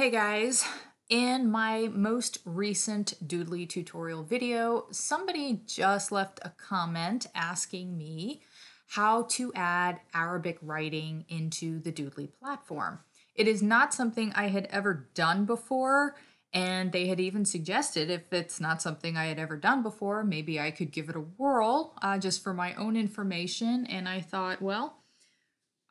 Hey guys, in my most recent Doodly tutorial video, somebody just left a comment asking me how to add Arabic writing into the Doodly platform. It is not something I had ever done before, and they had even suggested if it's not something I had ever done before, maybe I could give it a whirl uh, just for my own information. And I thought, well,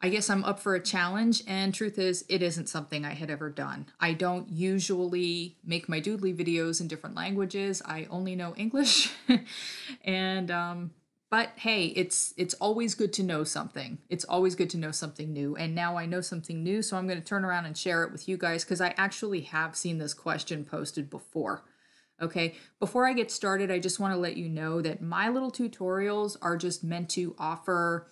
I guess I'm up for a challenge, and truth is, it isn't something I had ever done. I don't usually make my Doodly videos in different languages. I only know English, and um, but hey, it's it's always good to know something. It's always good to know something new, and now I know something new, so I'm going to turn around and share it with you guys because I actually have seen this question posted before. Okay, before I get started, I just want to let you know that my little tutorials are just meant to offer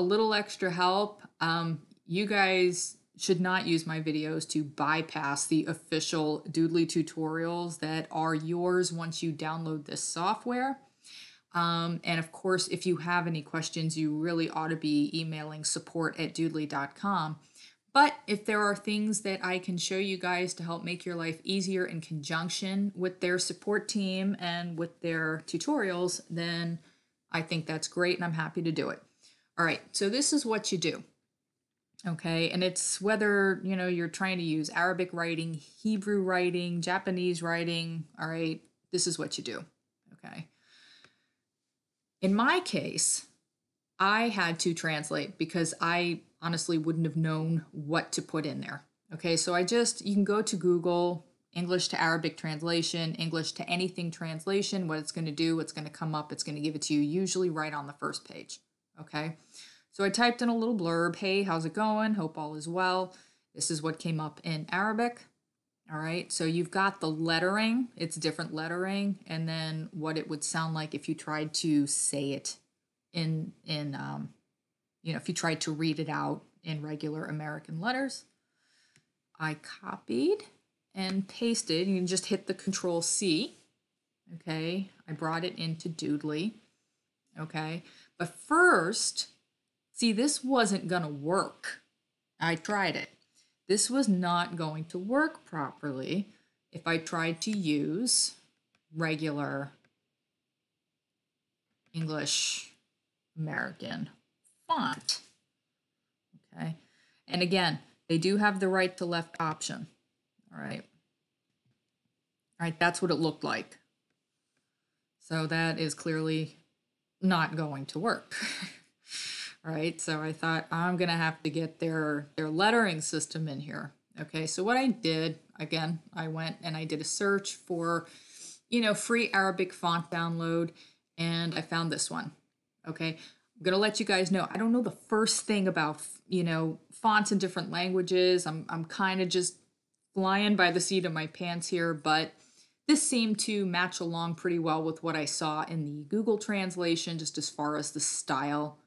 a little extra help. Um, you guys should not use my videos to bypass the official Doodly tutorials that are yours once you download this software. Um, and of course, if you have any questions, you really ought to be emailing support at doodly.com. But if there are things that I can show you guys to help make your life easier in conjunction with their support team and with their tutorials, then I think that's great and I'm happy to do it. All right, so this is what you do. Okay, and it's whether, you know, you're trying to use Arabic writing, Hebrew writing, Japanese writing, all right, this is what you do. Okay. In my case, I had to translate because I honestly wouldn't have known what to put in there. Okay, so I just, you can go to Google, English to Arabic translation, English to anything translation. What it's going to do, it's going to come up, it's going to give it to you, usually right on the first page. Okay. So I typed in a little blurb Hey, how's it going? Hope all is well. This is what came up in Arabic. All right. So you've got the lettering, it's different lettering, and then what it would sound like if you tried to say it in, in, um, you know, if you tried to read it out in regular American letters. I copied and pasted. You can just hit the control C. Okay. I brought it into Doodly. Okay. But first, see, this wasn't going to work. I tried it. This was not going to work properly if I tried to use regular English American font. Okay. And again, they do have the right to left option. All right. All right, that's what it looked like. So that is clearly not going to work. right? So I thought I'm going to have to get their their lettering system in here. Okay? So what I did, again, I went and I did a search for you know, free Arabic font download and I found this one. Okay? I'm going to let you guys know I don't know the first thing about, you know, fonts in different languages. I'm I'm kind of just flying by the seat of my pants here, but this seemed to match along pretty well with what I saw in the Google translation, just as far as the style.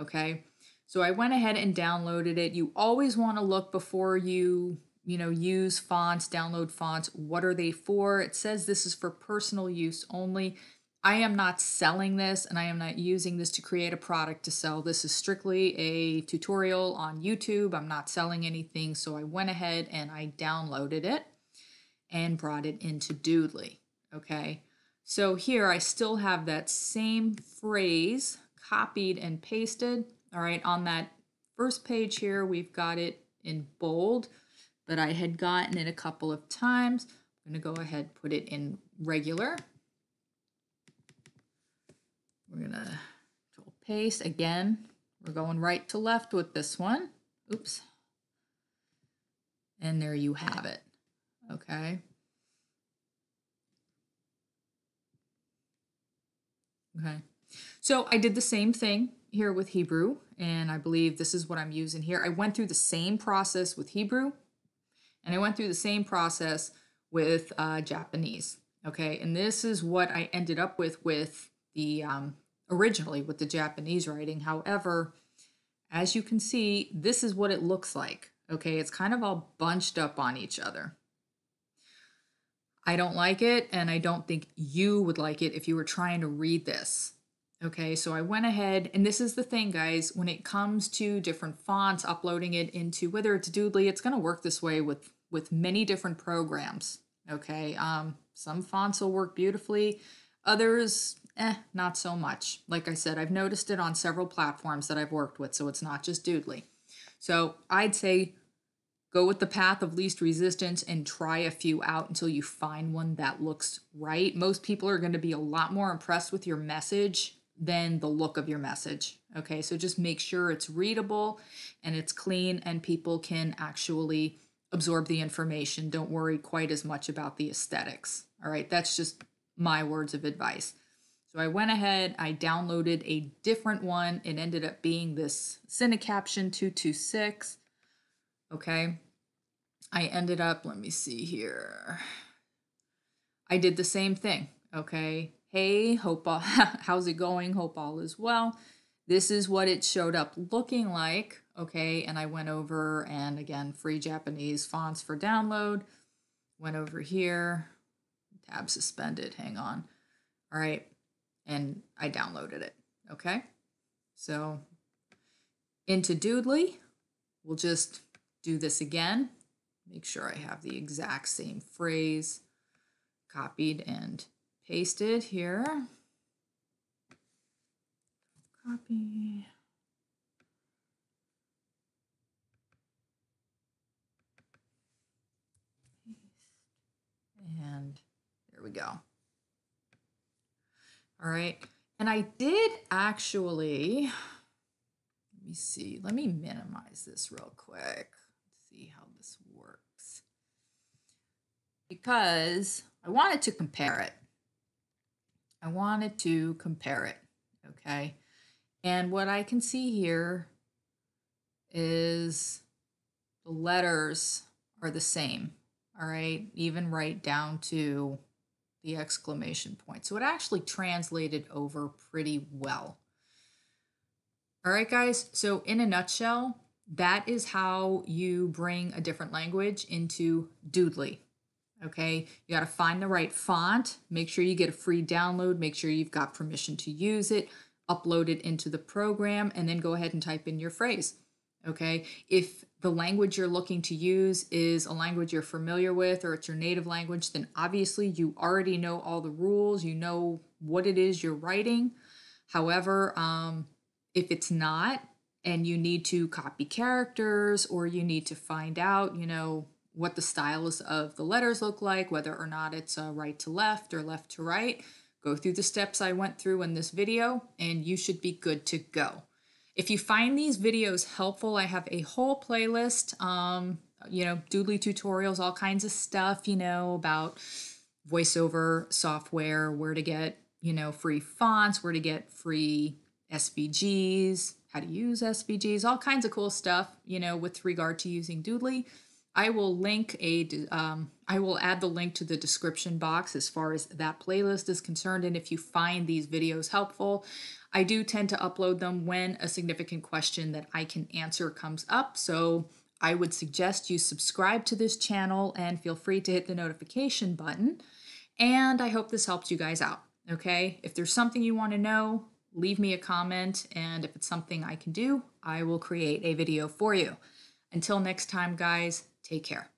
Okay. So I went ahead and downloaded it. You always want to look before you, you know, use fonts, download fonts. What are they for? It says this is for personal use only. I am not selling this and I am not using this to create a product to sell. This is strictly a tutorial on YouTube. I'm not selling anything. So I went ahead and I downloaded it and brought it into Doodly. Okay, so here I still have that same phrase copied and pasted. All right, on that first page here, we've got it in bold, but I had gotten it a couple of times. I'm going to go ahead put it in regular. We're going to paste again. We're going right to left with this one. Oops. And there you have it. Okay. Okay. So I did the same thing here with Hebrew, and I believe this is what I'm using here. I went through the same process with Hebrew, and I went through the same process with uh, Japanese. Okay, and this is what I ended up with with the um, originally with the Japanese writing. However, as you can see, this is what it looks like. Okay, it's kind of all bunched up on each other. I don't like it, and I don't think you would like it if you were trying to read this. Okay, so I went ahead, and this is the thing, guys, when it comes to different fonts, uploading it into whether it's Doodly, it's going to work this way with with many different programs. Okay, um, some fonts will work beautifully, others, eh, not so much. Like I said, I've noticed it on several platforms that I've worked with, so it's not just Doodly. So I'd say go with the path of least resistance and try a few out until you find one that looks right. Most people are going to be a lot more impressed with your message than the look of your message. Okay, so just make sure it's readable and it's clean and people can actually absorb the information. Don't worry quite as much about the aesthetics. All right, that's just my words of advice. So I went ahead, I downloaded a different one. It ended up being this Cinecaption 226. Okay, I ended up, let me see here. I did the same thing. Okay, Hey, hope all, how's it going? Hope all is well. This is what it showed up looking like. Okay, and I went over and again, free Japanese fonts for download. Went over here, tab suspended, hang on. All right, and I downloaded it. Okay, so into Doodly, we'll just do this again. Make sure I have the exact same phrase copied and pasted here. Copy. And there we go. All right. And I did actually, let me see, let me minimize this real quick. See how this works. Because I wanted to compare it. I wanted to compare it, okay? And what I can see here is the letters are the same, all right? Even right down to the exclamation point. So it actually translated over pretty well. All right, guys, so in a nutshell, that is how you bring a different language into Doodly. Okay, you got to find the right font. Make sure you get a free download. Make sure you've got permission to use it. Upload it into the program and then go ahead and type in your phrase. Okay, if the language you're looking to use is a language you're familiar with or it's your native language, then obviously you already know all the rules. You know what it is you're writing. However, um, if it's not, and you need to copy characters or you need to find out, you know, what the styles of the letters look like, whether or not it's uh, right to left or left to right. Go through the steps I went through in this video and you should be good to go. If you find these videos helpful, I have a whole playlist, um, you know, Doodly tutorials, all kinds of stuff, you know, about voiceover software, where to get, you know, free fonts, where to get free SVGs, how to use SVGs, all kinds of cool stuff, you know, with regard to using Doodly. I will link a, um, I will add the link to the description box as far as that playlist is concerned. And if you find these videos helpful, I do tend to upload them when a significant question that I can answer comes up. So I would suggest you subscribe to this channel and feel free to hit the notification button. And I hope this helped you guys out. Okay. If there's something you want to know, leave me a comment. And if it's something I can do, I will create a video for you. Until next time, guys, Take care.